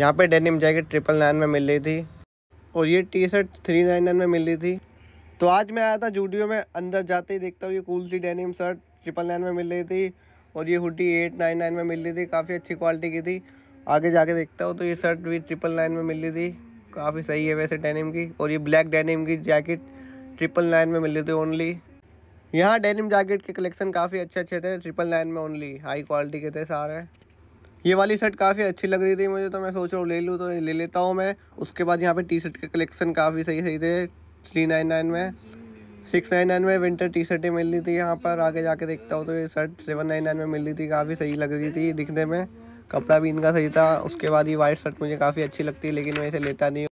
यहाँ पे denim jacket triple nine में मिल रही थी। और ये T shirt three nine nine में मिल रही थी। तो आज मैं आया था जूडियो में, अंदर जाते ही देखता हूँ ये कूल सी डेनिम शर्ट ट्रिपल नाइन में मिल रही थी। और ये हुडी एट नाइन नाइन में मिल रही थी, काफ़ी अच्छी क्वालिटी की थी। आगे जाके देखता हूँ तो ये शर्ट भी ट्रिपल नाइन में मिल रही थी। काफ़ी सही है वैसे डेनिम की। और ये ब्लैक डेनिम की जैकेट ट्रिपल नाइन में मिल रही थी ओनली यहाँ डेनिम जैकेट के कलेक्शन काफ़ी अच्छे अच्छे थे ट्रिपल नाइन में ओनली हाई क्वालिटी के थे सारे। ये वाली शर्ट काफ़ी अच्छी लग रही थी मुझे तो मैं सोच रहा हूँ ले लूँ तो ले लेता हूँ मैं। उसके बाद यहाँ पे टी शर्ट के कलेक्शन काफ़ी सही सही थे। थ्री नाइन नाइन में सिक्स नाइन नाइन में विंटर टी शर्टें मिल रही थी यहाँ पर। आगे जाके देखता हूँ तो ये शर्ट सेवन नाइन नाइन में मिल रही थी, काफ़ी सही लग रही थी दिखने में। कपड़ा भी इनका सही था। उसके बाद ये वाइट शर्ट मुझे काफ़ी अच्छी लगती है, लेकिन मैं इसे लेता नहीं